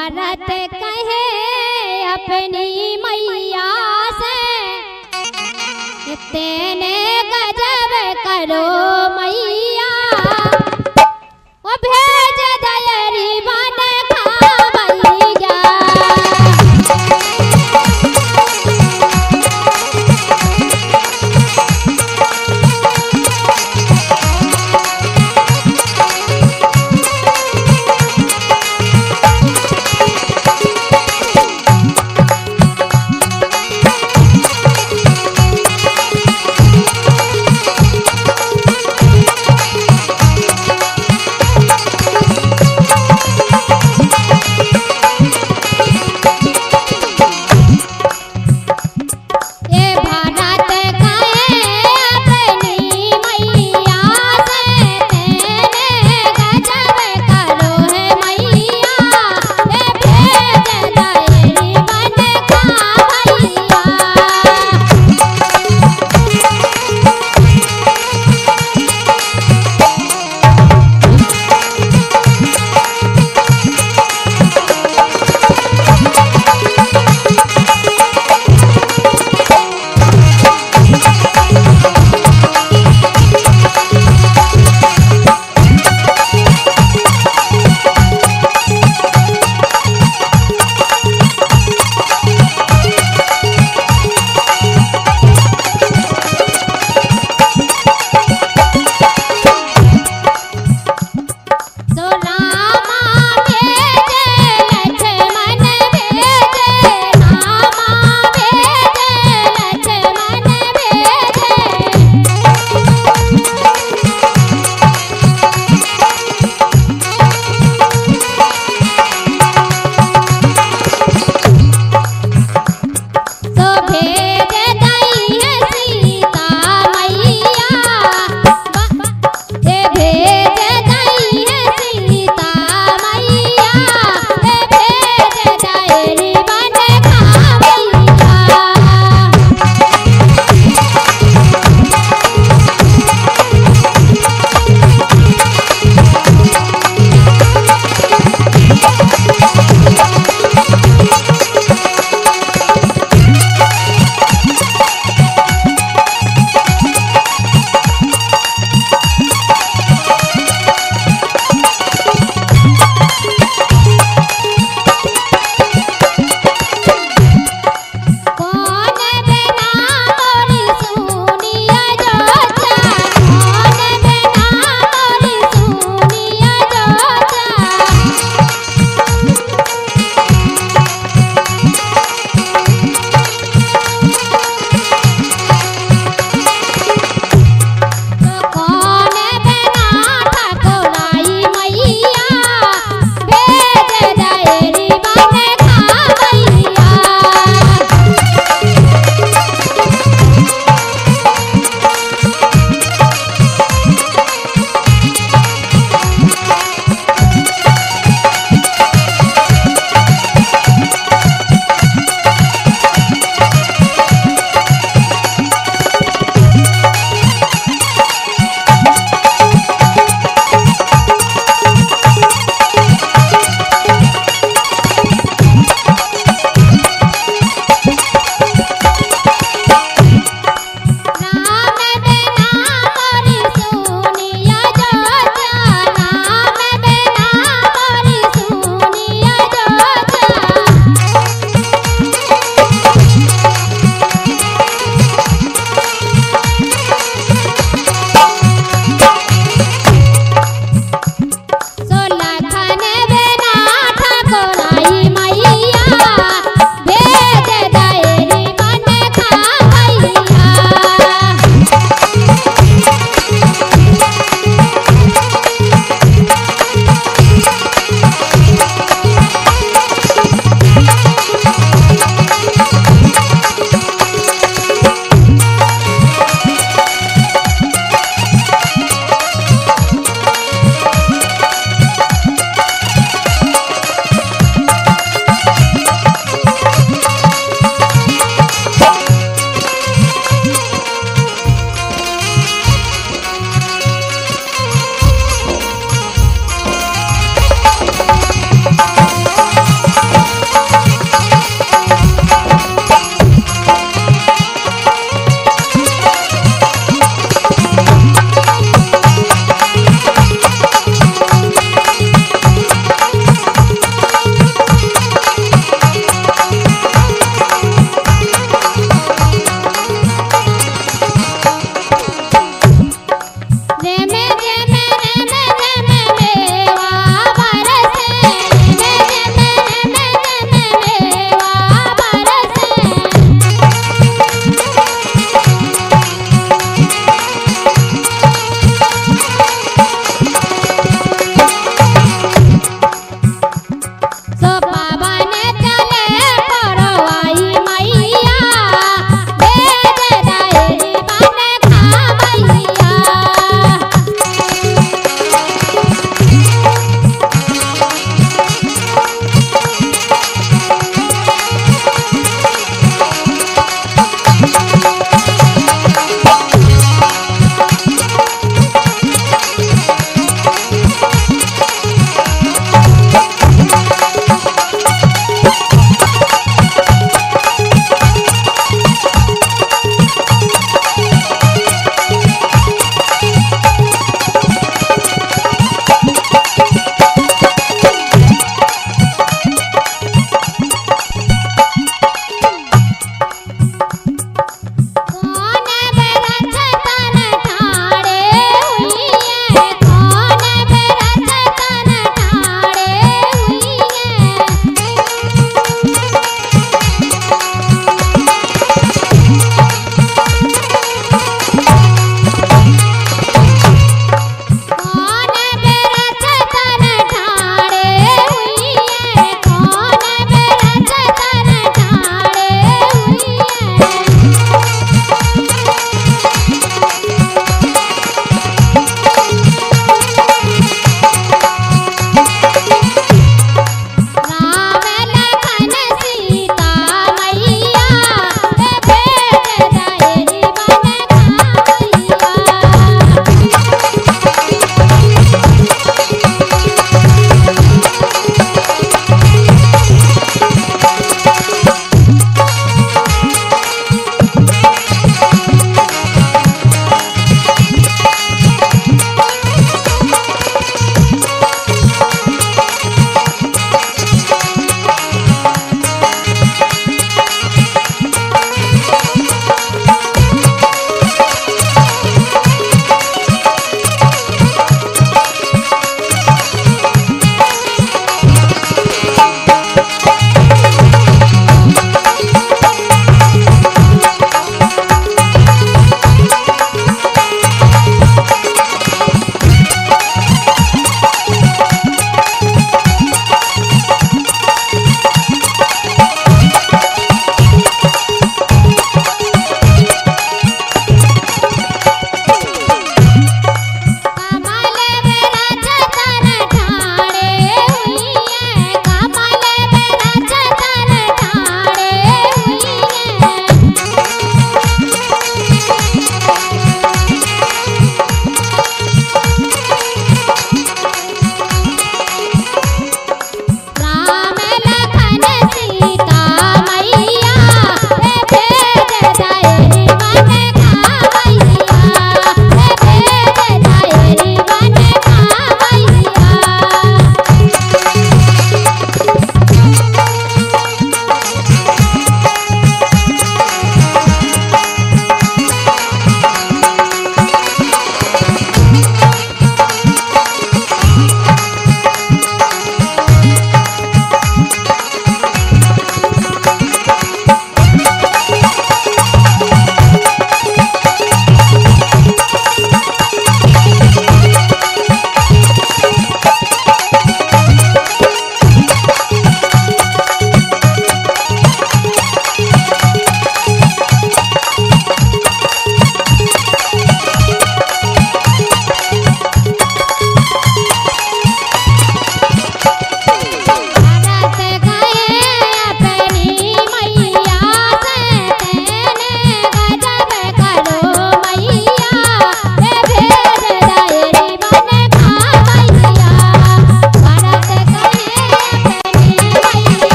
भरत कहे अपनी मैया से तेने गजब करो